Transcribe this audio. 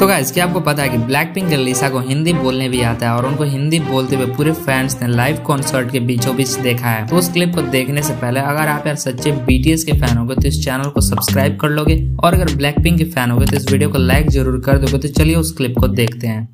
तो गाइज़ क्या आपको पता है कि ब्लैक पिंक के लिसा को हिंदी बोलने भी आता है और उनको हिंदी बोलते हुए पूरे फैंस ने लाइव कॉन्सर्ट के बीचों बीच देखा है। तो उस क्लिप को देखने से पहले अगर आप यार सच्चे बीटीएस के फ़ैन हो तो इस चैनल को सब्सक्राइब कर लोगे और अगर ब्लैक पिंक के फ़ैन हो तो इस वीडियो को लाइक ज़रूर कर दोगे। तो चलिए उस क्लिप को देखते हैं